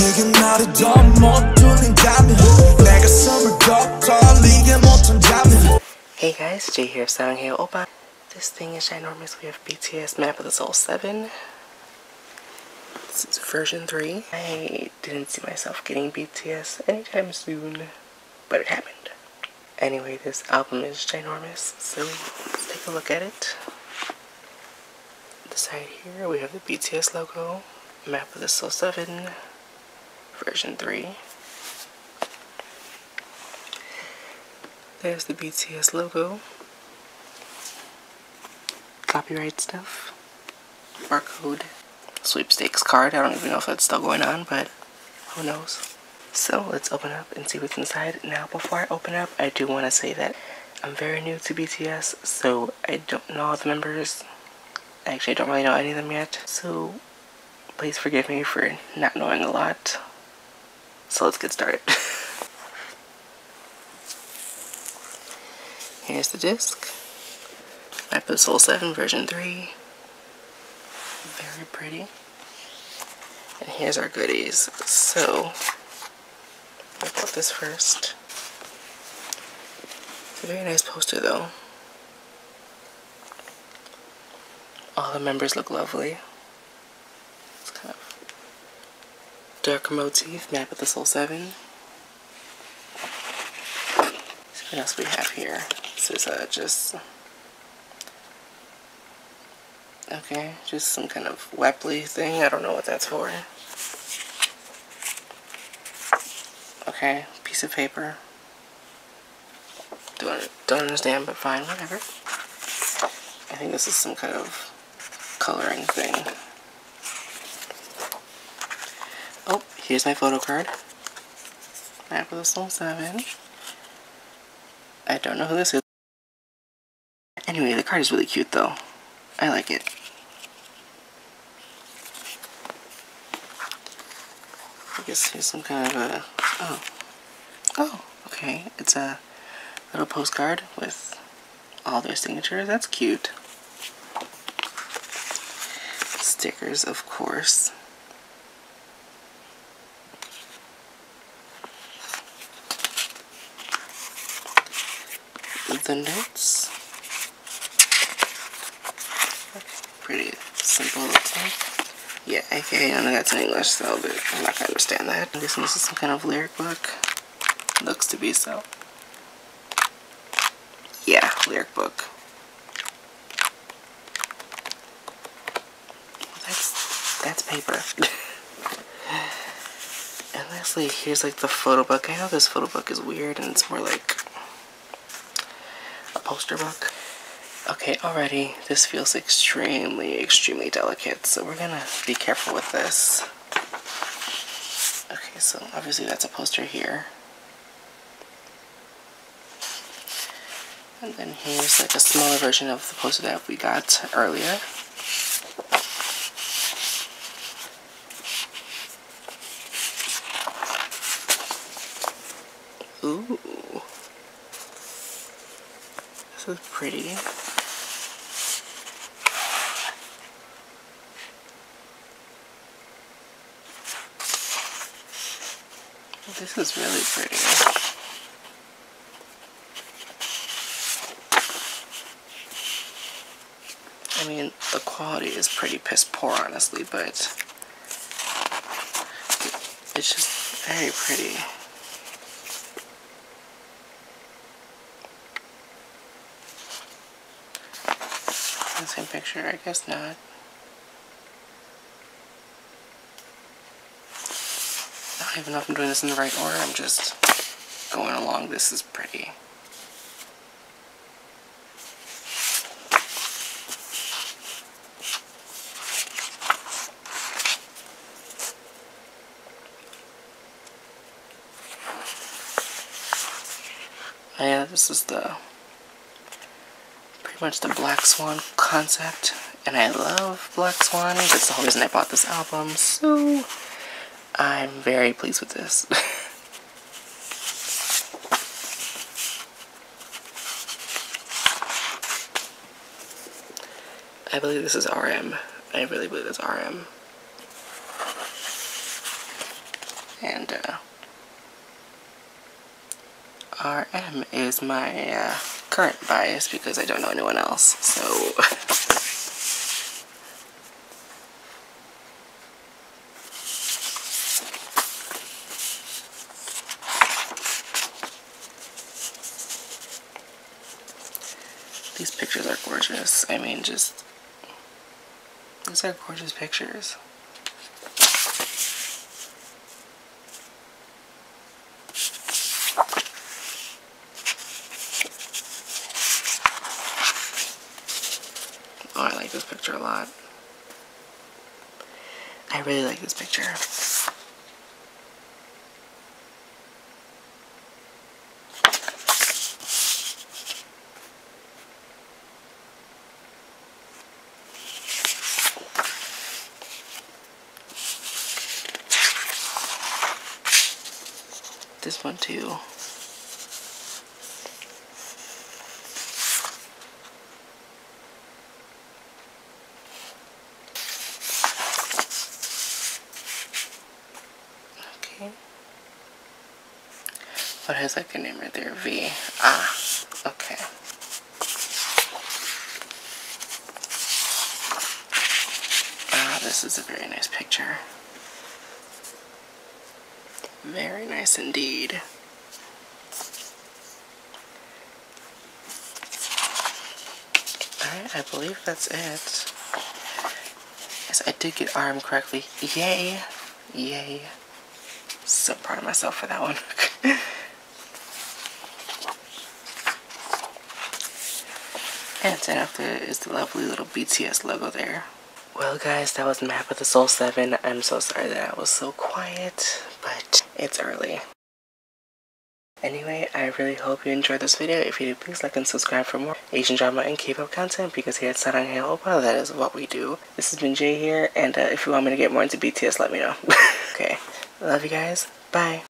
그게 나를 더못 뚫린다면 내가 숨을 더 돌리게 못한 자면 Hey guys, Jay here of Soundhail Opa. This thing is ginormous. We have BTS Map of the Soul 7. This is version 3. I didn't see myself getting BTS anytime soon, but it happened. Anyway, this album is ginormous, so let's take a look at it. The side here, we have the BTS logo, Map of the Soul 7, version 3. There's the BTS logo. Copyright stuff. Barcode. Sweepstakes card. I don't even know if that's still going on, but who knows. So let's open up and see what's inside. Now before I open up, I do want to say that I'm very new to BTS, so I don't know all the members. I actually, I don't really know any of them yet. So please forgive me for not knowing a lot. So let's get started. Here's the disc. Map of Soul 7 version 3. Very pretty. And here's our goodies. So, I bought this first. It's a very nice poster though. All the members look lovely. It's kind dark motif, Map of the Soul 7. See what else we have here. This is uh, just okay, just some kind of Wepley thing. I don't know what that's for. Okay, piece of paper. Don't don't understand, but fine, whatever. I think this is some kind of coloring thing. Oh, here's my photo card. Map of the Soul 7. I don't know who this is. Anyway, the card is really cute though. I like it. I guess here's some kind of a... Oh. Oh, okay. It's a little postcard with all their signatures. That's cute. Stickers, of course. The notes. Pretty simple. Yeah, okay, I know that's in English, so but I'm not gonna understand that. This is some kind of lyric book. Looks to be so. Yeah, lyric book. That's that's paper. and lastly, here's like the photo book. I know this photo book is weird and it's more like poster book. Okay, already this feels extremely, extremely delicate, so we're gonna be careful with this. Okay, so obviously that's a poster here. And then here's like a smaller version of the poster that we got earlier. Ooh. This is pretty. This is really pretty. I mean, the quality is pretty piss poor, honestly, but it's just very pretty. The same picture? I guess not. I don't even know if I'm doing this in the right order. I'm just going along. This is pretty. Oh, yeah, this is the pretty much the Black Swan concept, and I love Black Swan. That's the whole reason I bought this album. So I'm very pleased with this. I believe this is RM. I really believe it's RM. And uh, RM is my uh, current bias because I don't know anyone else. So these pictures are gorgeous. I mean, just these are gorgeous pictures. Oh, I like this picture a lot. I really like this picture. This one too. Has like a name right there? V. Ah, okay. Ah, this is a very nice picture. Very nice indeed. Alright, I believe that's it. Yes, I did get RM correctly. Yay! Yay. So proud of myself for that one. and then after is the lovely little BTS logo there. Well guys, that was Map of the Soul 7. I'm so sorry that I was so quiet, but it's early. Anyway, I really hope you enjoyed this video. If you did, please like and subscribe for more Asian drama and K-pop content because here at Saranghaeyo Oppa, that is what we do. This has been Jay here, and uh, if you want me to get more into BTS, let me know. okay, love you guys. Bye.